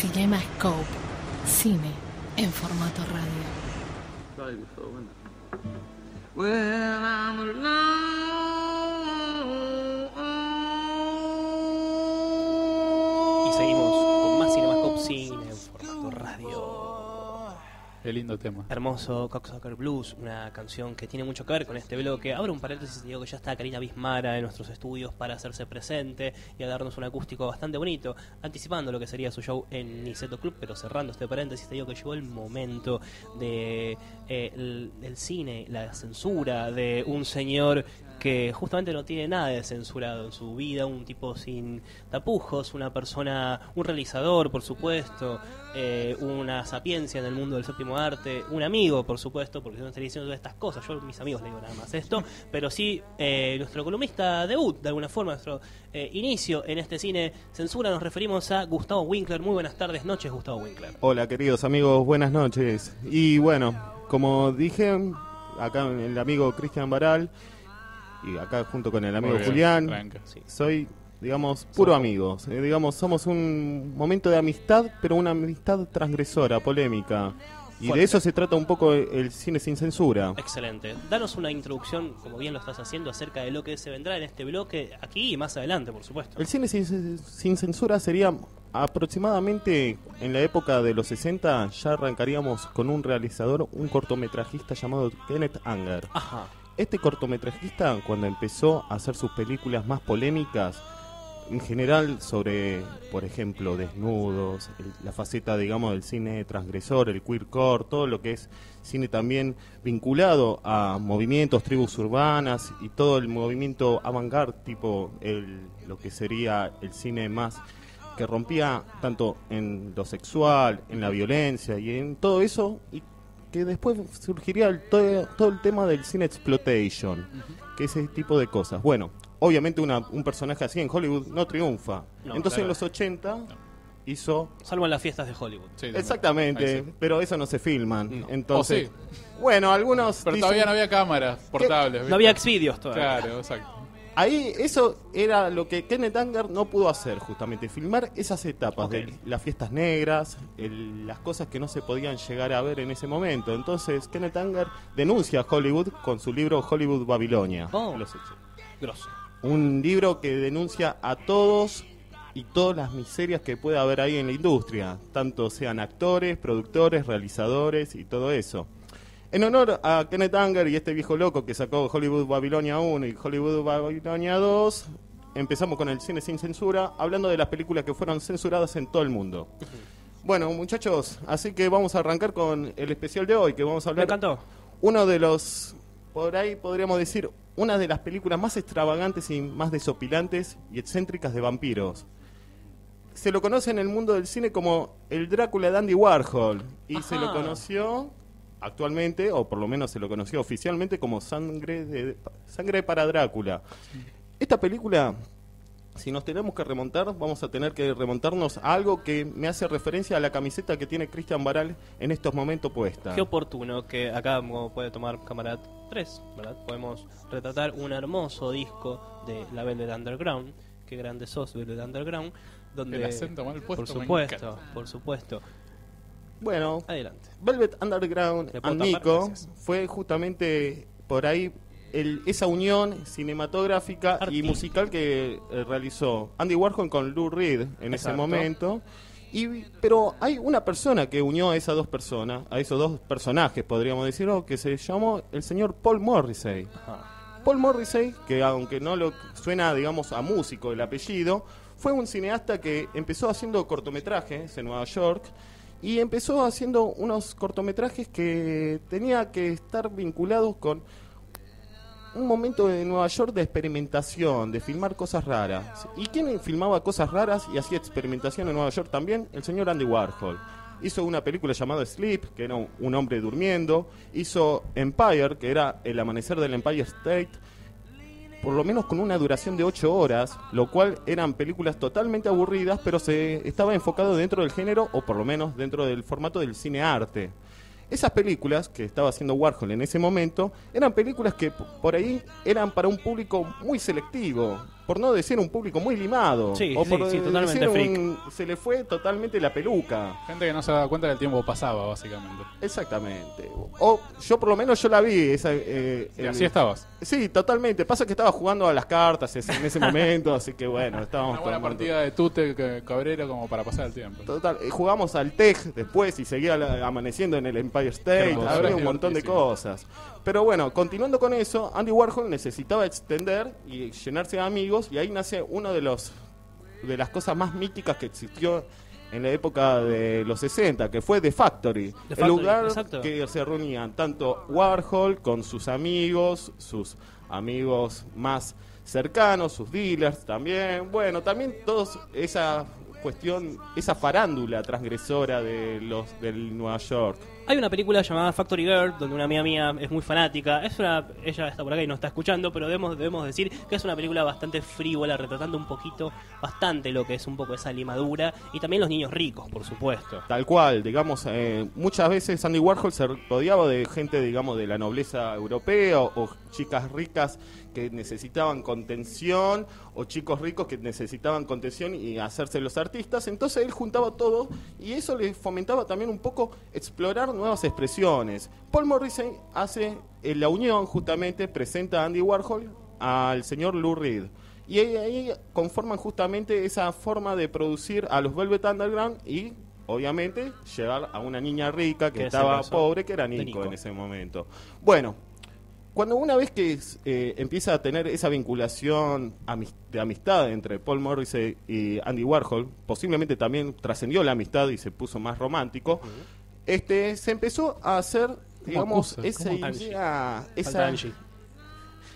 Cinemascope. Cine en formato radio. Qué lindo tema. Hermoso Cocksucker Blues, una canción que tiene mucho que ver con este bloque. Abro un paréntesis y digo que ya está Karina Bismara en nuestros estudios para hacerse presente y a darnos un acústico bastante bonito, anticipando lo que sería su show en Niceto Club, pero cerrando este paréntesis, te digo que llegó el momento de eh, el, el cine, la censura de un señor que justamente no tiene nada de censurado en su vida, un tipo sin tapujos, una persona, un realizador, por supuesto, eh, una sapiencia en el mundo del séptimo arte, un amigo, por supuesto, porque yo no estaría diciendo todas estas cosas, yo a mis amigos le digo nada más esto, pero sí eh, nuestro columnista debut, de alguna forma, nuestro eh, inicio en este cine censura, nos referimos a Gustavo Winkler. Muy buenas tardes, noches, Gustavo Winkler. Hola queridos amigos, buenas noches. Y bueno, como dije, acá el amigo Cristian Baral y acá junto con el amigo bien, Julián, tranca. Soy, digamos, puro amigos. Eh, digamos, somos un momento de amistad, pero una amistad transgresora, polémica. Y Fuerte. de eso se trata un poco el cine sin censura. Excelente. Danos una introducción, como bien lo estás haciendo, acerca de lo que se vendrá en este bloque, aquí y más adelante, por supuesto. El cine sin, sin censura sería aproximadamente en la época de los 60, ya arrancaríamos con un realizador, un cortometrajista llamado Kenneth Anger. Ajá. Este cortometrajista, cuando empezó a hacer sus películas más polémicas, en general sobre, por ejemplo, desnudos, el- la faceta, digamos, del cine transgresor, el queercore, todo lo que es cine también vinculado a movimientos, tribus urbanas y todo el movimiento avant-garde, tipo el, lo que sería el cine más que rompía tanto en lo sexual, en la violencia y en todo eso, y que después surgiría el- todo, todo el tema del cine exploitation, que ese tipo de cosas. Bueno, obviamente una- un personaje así en Hollywood no triunfa. No, Entonces claro. en los 80 hizo... Salvo en las fiestas de Hollywood. Sí. Exactamente, sí. pero eso no se filman. No. Entonces, bueno, algunos Pero dicen- todavía no había cámaras portables. No había Xvideos todavía. Claro, exacto. Ahí eso era lo que Kenneth Anger no pudo hacer justamente, filmar esas etapas de las fiestas negras, el- las cosas que no se podían llegar a ver en ese momento. Entonces Kenneth Anger denuncia a Hollywood con su libro Hollywood Babilonia. Oh. Los. Grosso. Un libro que denuncia a todos y todas las miserias que puede haber ahí en la industria, tanto sean actores, productores, realizadores y todo eso. En honor a Kenneth Anger y este viejo loco que sacó Hollywood Babilonia 1 y Hollywood Babilonia 2, empezamos con el cine sin censura, hablando de las películas que fueron censuradas en todo el mundo. Bueno, muchachos, así que vamos a arrancar con el especial de hoy, que vamos a Me hablar encantó. uno de los, por ahí podríamos decir, una de las películas más extravagantes y más desopilantes y excéntricas de vampiros. Se lo conoce en el mundo del cine como el Drácula de Andy Warhol y se lo conoció actualmente, o por lo menos se lo conoció oficialmente como Sangre, de, Sangre para Drácula. Esta película, si nos tenemos que remontar, vamos a tener que remontarnos a algo que me hace referencia a la camiseta que tiene Christian Baral en estos momentos puesta. Qué oportuno que acá, como puede tomar cámara 3, ¿verdad? Podemos retratar un hermoso disco de la Velvet Underground. Qué grande sos, Velvet Underground. Donde, El acento mal puesto Por supuesto, por supuesto. Bueno, Adelante. Velvet Underground ¿Me puedo and tapar? Nico Gracias. fue justamente por ahí el- esa unión cinematográfica y musical que eh, realizó Andy Warhol con Lou Reed en ese momento. Y, pero hay una persona que unió a esas dos personas, a esos dos personajes, podríamos decirlo, que se llamó el señor Paul Morrissey. Ajá. Paul Morrissey, que aunque no lo suena, digamos, a músico el apellido, fue un cineasta que empezó haciendo cortometrajes en Nueva York y empezó haciendo unos cortometrajes que tenía que estar vinculados con un momento de Nueva York de experimentación, de filmar cosas raras. ¿Y quién filmaba cosas raras y hacía experimentación en Nueva York también? El señor Andy Warhol. Hizo una película llamada Sleep, que era un, hombre durmiendo. Hizo Empire, que era el amanecer del Empire State. Por lo menos con una duración de 8 horas, lo cual eran películas totalmente aburridas, pero se estaba enfocado dentro del género, o por lo menos dentro del formato del cine arte. Esas películas que estaba haciendo Warhol en ese momento eran películas que por ahí eran para un público muy selectivo, por no decir un público muy limado. Sí, o sí, por sí, decir totalmente un- se le fue totalmente la peluca. Gente que no se daba cuenta que el tiempo pasaba, básicamente. Exactamente. O yo por lo menos yo la vi. Esa, eh, Y el- así estabas. Sí, totalmente. Pasa que estaba jugando a las cartas ese- en ese momento, así que bueno, estábamos Una buena tomando- partida de Tute que- Cabrera como para pasar el tiempo. Total, eh, jugamos al TEG después y seguía la- amaneciendo en el Empire State, hermoso. había un montón de cosas. Pero bueno, continuando con eso, Andy Warhol necesitaba extender y llenarse de amigos y ahí nace uno de los de las cosas más míticas que existió en la época de los 60, que fue The Factory, The el lugar exacto. que se reunían tanto Warhol con sus amigos, sus amigos más cercanos, sus dealers también, bueno, también todos esa cuestión, esa farándula transgresora de los del Nueva York. Hay una película llamada Factory Girl, donde una amiga mía es muy fanática. Es una, ella está por acá y no está escuchando, pero debemos, debemos decir que es una película bastante frívola, retratando un poquito, bastante lo que es un poco esa limadura y también los niños ricos, por supuesto. Tal cual, digamos, eh, muchas veces Andy Warhol se rodeaba de gente, digamos, de la nobleza europea o, o chicas ricas que necesitaban contención o chicos ricos que necesitaban contención y hacerse los artistas. Entonces él juntaba todo y eso le fomentaba también un poco explorar nuevas expresiones. Paul Morrissey hace eh, la unión, justamente, presenta a Andy Warhol al señor Lou Reed. Y ahí, ahí conforman justamente esa forma de producir a los Velvet Underground y obviamente llegar a una niña rica que estaba pobre, que era Nico, Nico. en ese momento. Bueno, cuando una vez que eh, empieza a tener esa vinculación de amistad entre Paul Morrissey y Andy Warhol, posiblemente también trascendió la amistad y se puso más romántico, este se empezó a hacer, digamos, acusa? esa ¿Cómo idea, esa,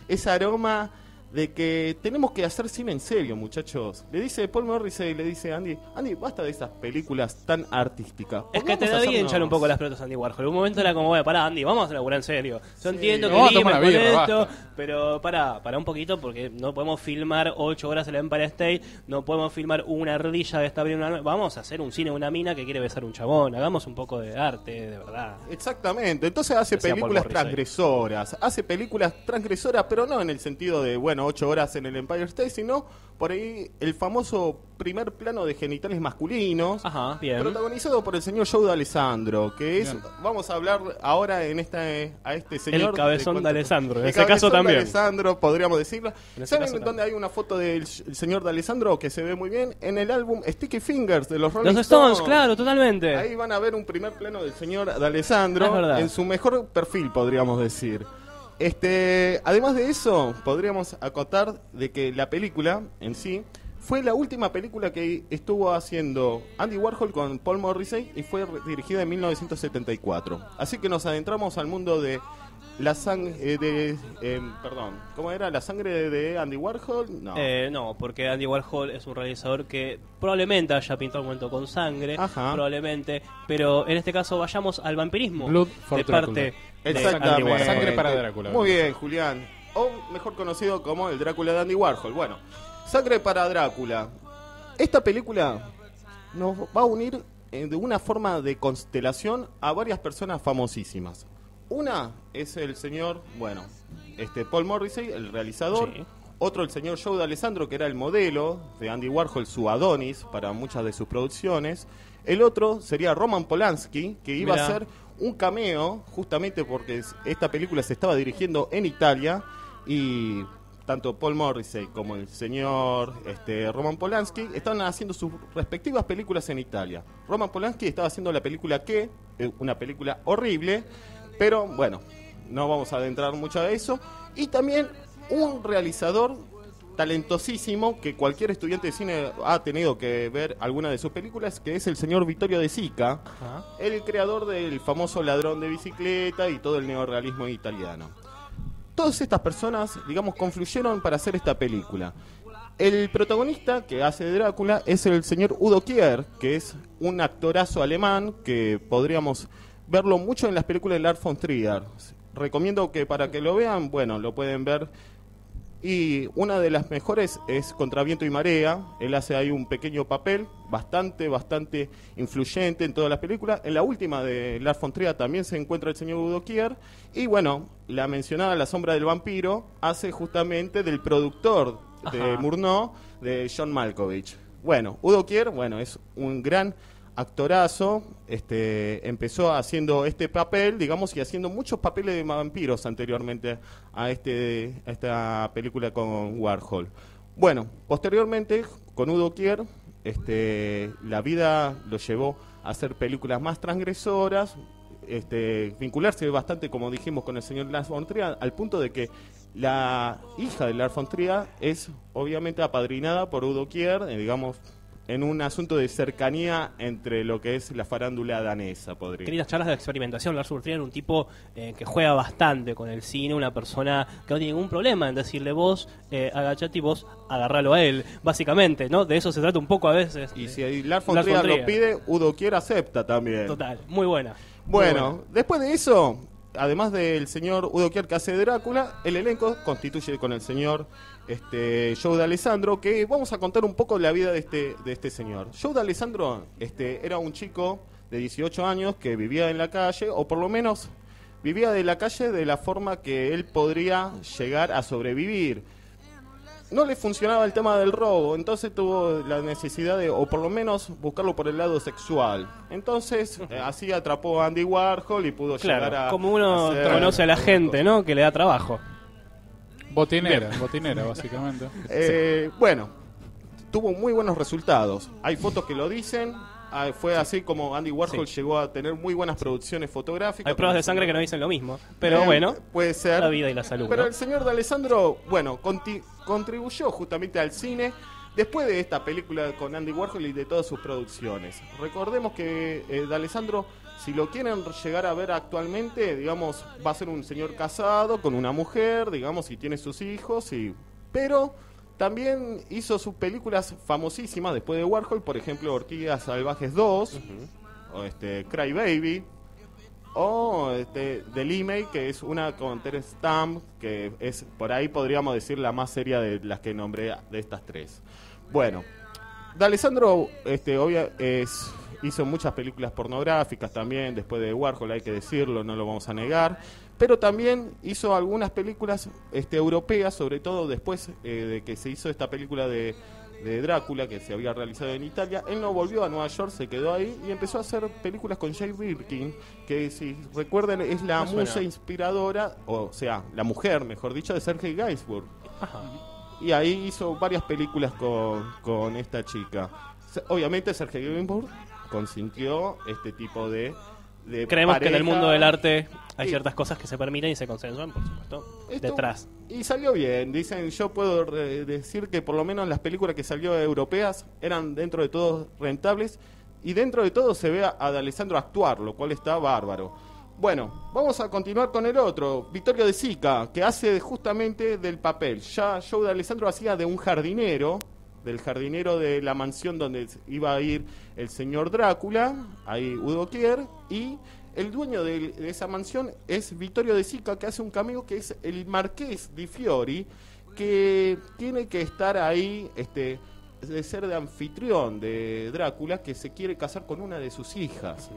ese aroma de que tenemos que hacer cine en serio, muchachos. Le dice Paul Morrissey, le dice Andy, Andy, basta de esas películas tan artísticas. Es que te Pongamos a debía hacernos- hinchar un poco las pelotas Andy Warhol. En un momento era como, bueno, pará Andy, vamos a laburar en serio. Yo entiendo que tomar limes una con birra, esto, basta. pero pará, pará un poquito porque no podemos filmar ocho horas en el Empire State, no podemos filmar una ardilla que está abriendo una... Vamos a hacer un cine de una mina que quiere besar un chabón, hagamos un poco de arte, de verdad. Exactamente, entonces hace Decía películas transgresoras, hace películas transgresoras, pero no en el sentido de, bueno, ocho horas en el Empire State, sino por ahí el famoso primer plano de genitales masculinos, Ajá, bien. protagonizado por el señor Joe D'Alessandro, que es, Bien. vamos a hablar ahora en esta, a este señor... El cabezón de Alessandro, en ese caso también. Alessandro, podríamos decirlo. En ¿Saben dónde también. hay una foto del el señor D'Alessandro que se ve muy bien? En el álbum Sticky Fingers de los Rolling Los Stones, claro, totalmente. Ahí van a ver un primer plano del señor Es D'Alessandro en su mejor perfil, podríamos decir. Este, además de eso, podríamos acotar de que la película en sí fue la última película que estuvo haciendo Andy Warhol con Paul Morrissey y fue dirigida en 1974. Así que nos adentramos al mundo de la sangre de eh, perdón, ¿cómo era? La sangre de Andy Warhol? No. Eh, no, porque Andy Warhol es un realizador que probablemente haya pintado un momento con sangre, Ajá. probablemente, pero en este caso vayamos al vampirismo Blood for de parte de Andy Exactamente. Warhol. Sangre para Drácula. Muy bien, Julián. O mejor conocido como el Drácula de Andy Warhol. Bueno, Sangre para Drácula. Esta película nos va a unir eh, de una forma de constelación a varias personas famosísimas. Una es el señor, bueno, este Paul Morrissey, el realizador. Sí. Otro el señor Joe D'Alessandro, que era el modelo de Andy Warhol, su Adonis, para muchas de sus producciones. El otro sería Roman Polanski, que iba Mirá. a ser un cameo, justamente porque es- esta película se estaba dirigiendo en Italia y tanto Paul Morrissey como el señor este, Roman Polanski estaban haciendo sus respectivas películas en Italia. Roman Polanski estaba haciendo la película que, eh, una película horrible, pero bueno, no vamos a adentrar mucho a eso. Y también un realizador talentosísimo que cualquier estudiante de cine ha tenido que ver alguna de sus películas, que es el señor Vittorio De Sica, Ajá. el creador del famoso ladrón de bicicleta y todo el neorrealismo italiano. Todas estas personas, digamos, confluyeron para hacer esta película. El protagonista que hace de Drácula es el señor Udo Kier, que es un actorazo alemán que podríamos verlo mucho en las películas de Lars von Trier. Recomiendo que para que lo vean, bueno, lo pueden ver y una de las mejores es Contra Viento y Marea. Él hace ahí un pequeño papel, bastante, bastante influyente en todas las películas. En la última de Lars von Trier también se encuentra el señor Udo Kier. Y bueno, la mencionada La Sombra del Vampiro hace justamente del productor de. Murnau de John Malkovich. Bueno, Udo Kier, bueno, es un gran actorazo, este, empezó haciendo este papel, digamos, y haciendo muchos papeles de vampiros anteriormente a, este, a esta película con Warhol. Bueno, posteriormente, con Udo Kier, este, la vida lo llevó a hacer películas más transgresoras, este, vincularse bastante, como dijimos, con el señor Lars von Trier, al punto de que la hija de Lars von Trier es obviamente apadrinada por Udo Kier, eh, digamos, en un asunto de cercanía entre lo que es la farándula danesa, podría. Queridas charlas de experimentación, Lars Trier era un tipo eh, que juega bastante con el cine, una persona que no tiene ningún problema en decirle vos, eh, agachate y vos agarralo a él, básicamente, ¿no? De eso se trata un poco a veces. Y eh, si Lars von Trier lo pide, Udo Kier acepta también. Total, muy buena. Muy Bueno, buena. después de eso, además del señor Udo Kier que hace Drácula, el elenco constituye con el señor este, Joe D'Alessandro, que vamos a contar un poco la vida de este, de este señor. Joe D'Alessandro este, era un chico de 18 años que vivía en la calle, o por lo menos vivía de la calle de la forma que él podría llegar a sobrevivir no le funcionaba el tema del robo, entonces tuvo la necesidad de, o por lo menos, buscarlo por el lado sexual. Entonces, eh, así atrapó a Andy Warhol y pudo llegar Claro, a. como uno hacer- conoce a la gente, ¿no? Que le da trabajo. Botinera, botinera, básicamente. Eh, Bueno, tuvo muy buenos resultados. Hay fotos que lo dicen. Ah, Fue así como Andy Warhol Sí. llegó a tener muy buenas producciones fotográficas. Hay pruebas de sangre que no dicen lo mismo, pero Eh, bueno, puede ser. la vida y la salud. Pero ¿no? el señor de Alessandro, bueno, contribuyó justamente al cine después de esta película con Andy Warhol y de todas sus producciones. Recordemos que eh, Alessandro, si lo quieren llegar a ver actualmente, digamos, va a ser un señor casado con una mujer, digamos, y tiene sus hijos, y... pero también hizo sus películas famosísimas después de Warhol, por ejemplo, Orquídeas Salvajes 2, o este, Cry Baby, o este, The Limey, que es una con Terence Stamp, que es por ahí podríamos decir la más seria de las que nombré de estas tres. Bueno, D'Alessandro este, obvia, es, hizo muchas películas pornográficas también, después de Warhol, hay que decirlo, no lo vamos a negar. Pero también hizo algunas películas este, europeas, sobre todo después eh, de que se hizo esta película de, de Drácula, que se había realizado en Italia. Él no volvió a Nueva York, se quedó ahí y empezó a hacer películas con Jay Birkin, que si recuerdan es la musa inspiradora, o sea, la mujer, mejor dicho, de Sergei Gainsbourg. Y ahí hizo varias películas con, con esta chica. Obviamente Sergei Gainsbourg consintió este tipo de, de Creemos que en el mundo del arte hay ciertas cosas que se permiten y se consensuan, por supuesto, Esto- detrás. Y salió bien. Dicen, yo puedo decir que por lo menos las películas que salió europeas eran dentro de todo rentables. Y dentro de todo se ve a, a D'Alessandro actuar, lo cual está bárbaro. Bueno, vamos a continuar con el otro, Vittorio de Sica, que hace justamente del papel. Ya Joe de Alessandro hacía de un jardinero, del jardinero de la mansión donde iba a ir el señor Drácula, ahí Udo Kier, y el dueño de, esa mansión es Vittorio de Sica, que hace un cameo que es el Marqués di Fiori, que tiene que estar ahí, este, de ser de anfitrión de Drácula, que se quiere casar con una de sus hijas.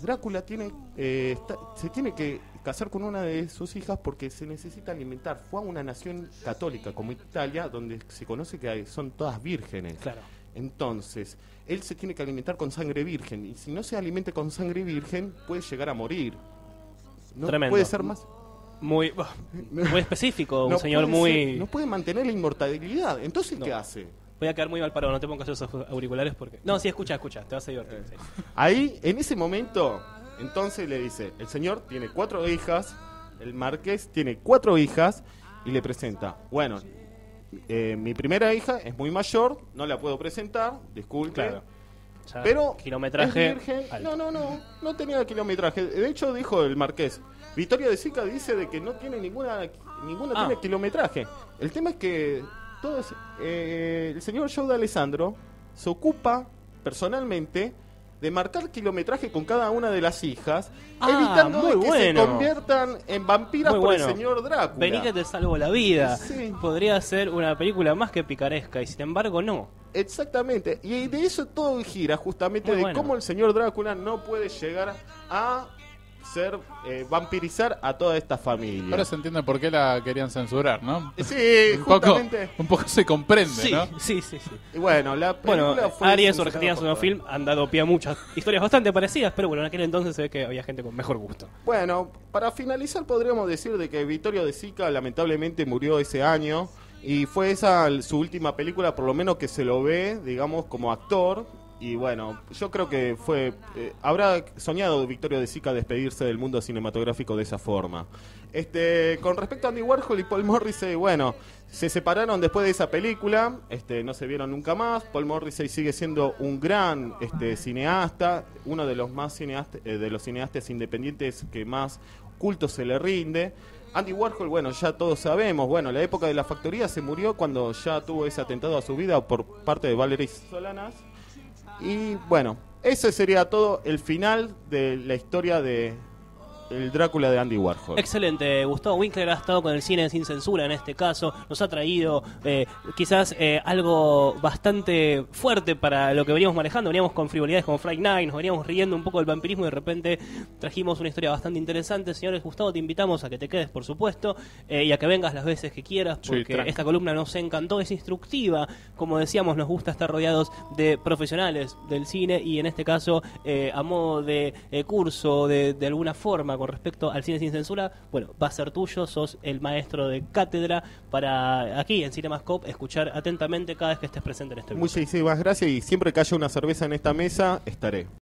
Drácula tiene, eh, se tiene que casar con una de sus hijas porque se necesita alimentar. Fue a una nación católica como Italia, donde se conoce que son todas vírgenes. Claro. Entonces, él se tiene que alimentar con sangre virgen. Y si no se alimenta con sangre virgen, puede llegar a morir. No Tremendo. puede ser más. Muy, muy específico, un no señor muy... ser- no puede mantener la inmortalidad. Entonces, ¿qué No. hace? Voy a quedar muy mal parado, no te pongas esos auriculares porque... No, sí, escucha, escucha, te vas a divertir. sí. Ahí, en ese momento, entonces le dice, el señor tiene cuatro hijas, el marqués tiene cuatro hijas, y le presenta, bueno, eh, mi primera hija es muy mayor, no la puedo presentar, disculpe. Claro. Pero kilometraje. No, no, no, no tenía kilometraje. De hecho, dijo el marqués. Victoria de Sica dice de que no tiene ninguna, ninguna Ah. tiene kilometraje. El tema es que todo es- eh, el señor Joe de Alessandro se ocupa personalmente de marcar kilometraje con cada una de las hijas, Ah, evitando de que bueno. se conviertan en vampiras Muy por bueno. el señor Drácula. Vení que te salvo la vida. Sí. Podría ser una película más que picaresca y sin embargo no. Exactamente, y de eso todo gira justamente Muy de bueno. cómo el señor Drácula no puede llegar a ser eh, vampirizar a toda esta familia. Ahora se entiende por qué la querían censurar, ¿no? Sí, un poco, justamente. un poco se comprende, Sí, ¿no? sí, sí, sí. Y bueno, la Bueno, película fue Aries o Argentina todo. Film han dado pie a muchas historias bastante parecidas, pero bueno, en aquel entonces se ve que había gente con mejor gusto. Bueno, para finalizar podríamos decir de que Vittorio de Sica lamentablemente murió ese año y fue esa su última película, por lo menos que se lo ve, digamos, como actor. Y bueno, yo creo que fue... eh, habrá soñado Victorio de Sica despedirse del mundo cinematográfico de esa forma. Este, con respecto a Andy Warhol y Paul Morrissey, bueno, se separaron después de esa película, este, no se vieron nunca más. Paul Morrissey sigue siendo un gran este, cineasta, uno de los más cineastas, eh, de los cineastas independientes que más culto se le rinde. Andy Warhol, bueno, ya todos sabemos, bueno, la época de la factoría se murió cuando ya tuvo ese atentado a su vida por parte de Valery Solanas. Y bueno, ese sería todo el final de la historia de el Drácula de Andy Warhol. Excelente, Gustavo Winkler ha estado con el cine sin censura en este caso, nos ha traído eh, quizás eh, algo bastante fuerte para lo que veníamos manejando, veníamos con frivolidades como Fright Night, nos veníamos riendo un poco del vampirismo y de repente trajimos una historia bastante interesante. Señores, Gustavo, te invitamos a que te quedes, por supuesto, eh, y a que vengas las veces que quieras, porque esta columna nos encantó, es instructiva, como decíamos, nos gusta estar rodeados de profesionales del cine y en este caso, eh, a modo de curso, de, de alguna forma, con respecto al cine sin censura, bueno, va a ser tuyo, sos el maestro de cátedra para aquí en Cinemascope escuchar atentamente cada vez que estés presente en este bloque. Muchísimas gracias y siempre que haya una cerveza en esta mesa, estaré.